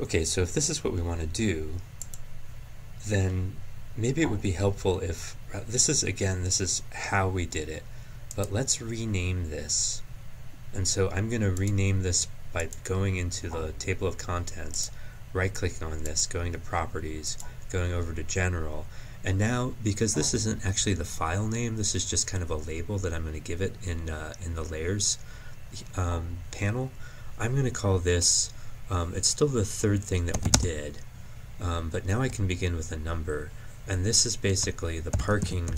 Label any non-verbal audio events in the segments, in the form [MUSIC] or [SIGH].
Okay, so if this is what we want to do, then maybe it would be helpful if, uh, this is, again, this is how we did it, but let's rename this. And so I'm going to rename this by going into the table of contents, right-clicking on this, going to properties, going over to general, and now, because this isn't actually the file name, this is just kind of a label that I'm going to give it in, uh, in the layers um, panel, I'm going to call this um, it's still the third thing that we did, um, but now I can begin with a number, and this is basically the parking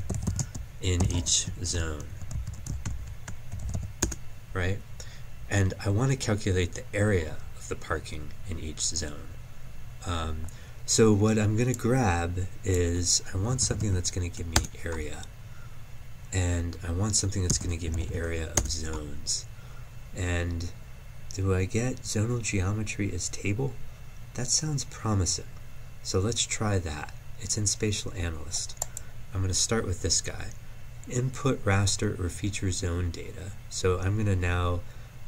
in each zone, right? And I want to calculate the area of the parking in each zone. Um, so what I'm going to grab is, I want something that's going to give me area, and I want something that's going to give me area of zones. And do I get zonal geometry as table? That sounds promising. So let's try that. It's in Spatial Analyst. I'm going to start with this guy. Input raster or feature zone data. So I'm going to now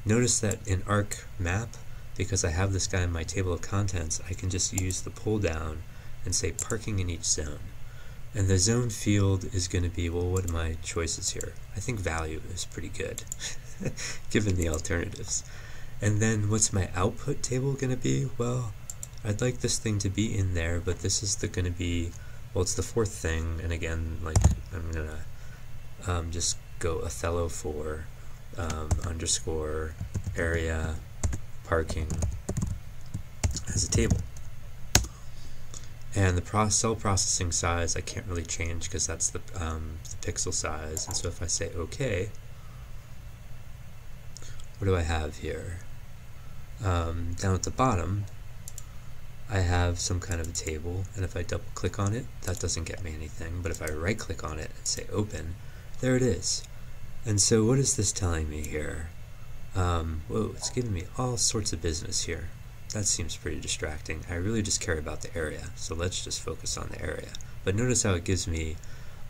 notice that in Arc Map, because I have this guy in my table of contents, I can just use the pull down and say parking in each zone. And the zone field is going to be, well, what are my choices here? I think value is pretty good, [LAUGHS] given the alternatives. And then what's my output table going to be? Well, I'd like this thing to be in there, but this is going to be, well, it's the fourth thing. And again, like I'm going to um, just go Othello for um, underscore area parking as a table. And the pro cell processing size I can't really change because that's the, um, the pixel size. And so if I say OK, what do I have here? Um, down at the bottom, I have some kind of a table, and if I double click on it, that doesn't get me anything, but if I right click on it and say open, there it is. And so what is this telling me here? Um, whoa, it's giving me all sorts of business here. That seems pretty distracting. I really just care about the area, so let's just focus on the area. But notice how it gives me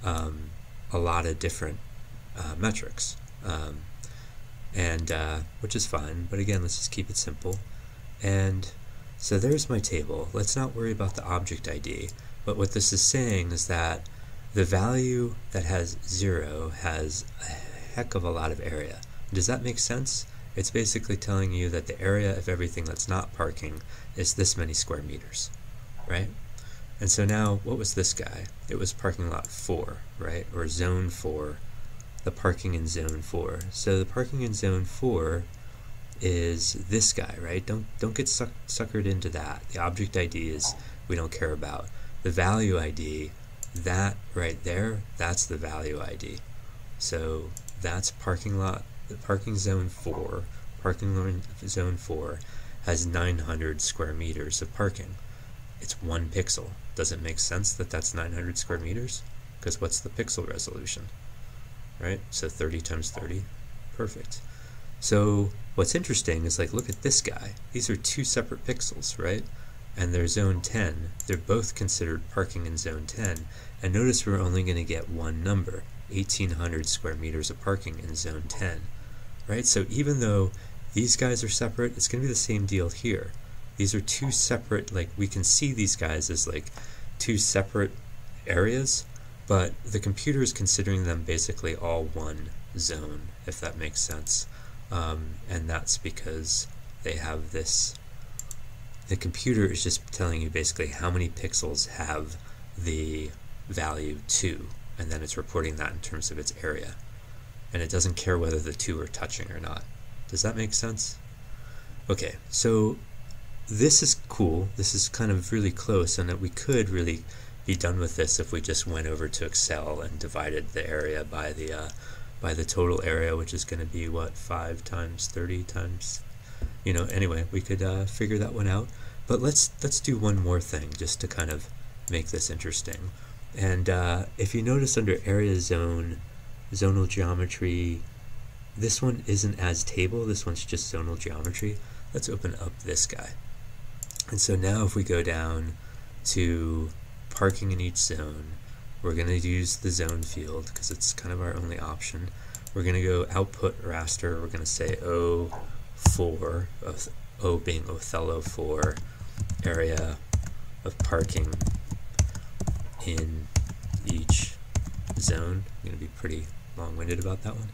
um, a lot of different uh, metrics. Um, and uh, which is fine. But again, let's just keep it simple. And so there's my table. Let's not worry about the object ID. But what this is saying is that the value that has zero has a heck of a lot of area. Does that make sense? It's basically telling you that the area of everything that's not parking is this many square meters, right? And so now, what was this guy? It was parking lot 4, right? Or zone 4 the parking in zone 4. So the parking in zone 4 is this guy, right? Don't don't get suck, suckered into that. The object ID is we don't care about. The value ID, that right there, that's the value ID. So that's parking lot, the parking zone 4, parking zone 4 has 900 square meters of parking. It's one pixel. Does it make sense that that's 900 square meters? Because what's the pixel resolution? Right? So 30 times 30, perfect. So what's interesting is like, look at this guy. These are two separate pixels, right? And they're zone 10. They're both considered parking in zone 10. And notice we're only going to get one number, 1800 square meters of parking in zone 10, right? So even though these guys are separate, it's going to be the same deal here. These are two separate, like we can see these guys as like two separate areas, but the computer is considering them basically all one zone, if that makes sense. Um, and that's because they have this, the computer is just telling you basically how many pixels have the value 2, and then it's reporting that in terms of its area. And it doesn't care whether the two are touching or not. Does that make sense? Okay, so this is cool. This is kind of really close, and that we could really be done with this if we just went over to Excel and divided the area by the uh, by the total area, which is going to be what five times thirty times, you know. Anyway, we could uh, figure that one out. But let's let's do one more thing just to kind of make this interesting. And uh, if you notice under area zone, zonal geometry, this one isn't as table. This one's just zonal geometry. Let's open up this guy. And so now if we go down to parking in each zone. We're going to use the zone field because it's kind of our only option. We're going to go output raster. We're going to say O4, O being Othello 4, area of parking in each zone. I'm going to be pretty long-winded about that one.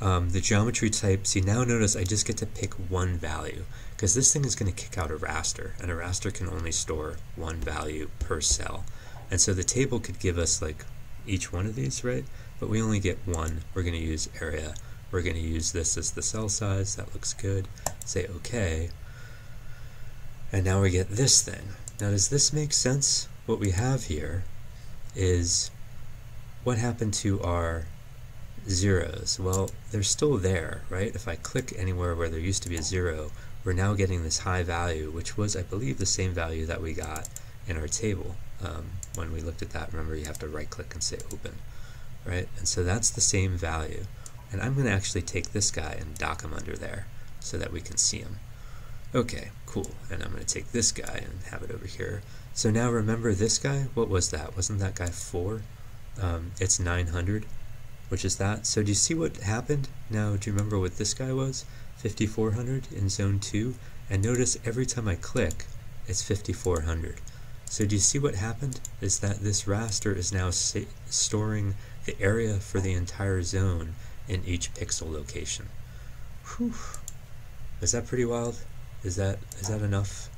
Um, the geometry type, see now notice I just get to pick one value because this thing is going to kick out a raster and a raster can only store one value per cell. And so the table could give us like each one of these, right? But we only get one. We're going to use area. We're going to use this as the cell size. That looks good. Say OK. And now we get this thing. Now does this make sense? What we have here is what happened to our zeros? Well, they're still there, right? If I click anywhere where there used to be a zero, we're now getting this high value, which was, I believe, the same value that we got in our table. Um, when we looked at that, remember you have to right click and say open, right? And so that's the same value. And I'm going to actually take this guy and dock him under there so that we can see him. Okay, cool. And I'm going to take this guy and have it over here. So now remember this guy? What was that? Wasn't that guy 4? Um, it's 900, which is that. So do you see what happened? Now, do you remember what this guy was? 5400 in zone 2. And notice every time I click, it's 5400. So do you see what happened? Is that this raster is now storing the area for the entire zone in each pixel location. Whew. Is that pretty wild? Is that is that enough